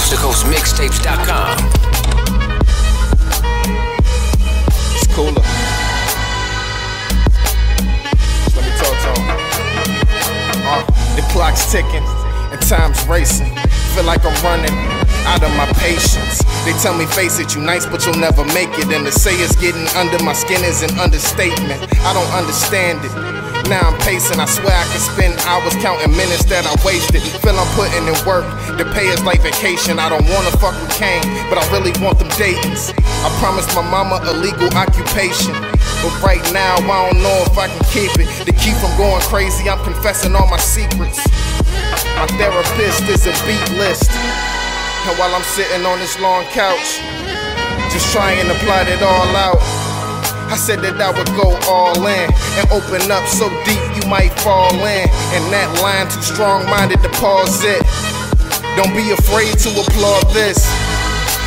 coasttocoastmixtapes.com. It's cooler. Let me talk to. Uh, the clock's ticking and time's racing. Feel like I'm running out of my patience. They tell me, face it, you nice, but you'll never make it. And to say it's getting under my skin is an understatement. I don't understand it. Now I'm pacing, I swear I could spend hours counting minutes that I wasted. Feel I'm putting in work, the pay is like vacation. I don't wanna fuck with Kane, but I really want them Daytons. I promised my mama a legal occupation. But right now, I don't know if I can keep it. To keep from going crazy, I'm confessing all my secrets. My therapist is a beat list. And while I'm sitting on this long couch, just trying to plot it all out, I said that I would go all in and open up so deep you might fall in. And that line too strong minded to pause it. Don't be afraid to applaud this.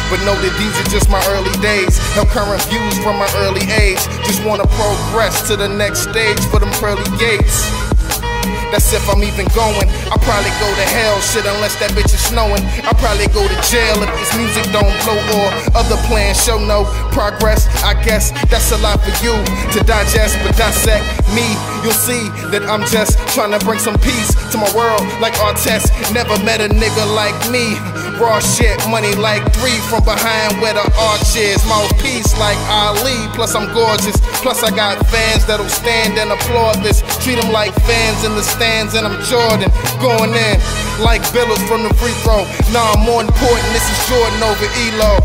But know that these are just my early days. No current views from my early age. Just wanna progress to the next stage for them pearly gates. That's if I'm even going. I probably go to hell, shit, unless that bitch is snowing. I probably go to jail if this music don't blow or other plans show no progress. I guess that's a lot for you to digest, but dissect me. You'll see that I'm just trying to bring some peace to my world like Artest. Never met a nigga like me. Raw shit, money like three from behind where the arch is. Mouthpiece like Ali, plus I'm gorgeous. Plus I got fans that'll stand and applaud this. Treat them like fans in the stands, and I'm Jordan going in like Billers from the free throw. Nah, I'm more important, this is Jordan over Ehlo.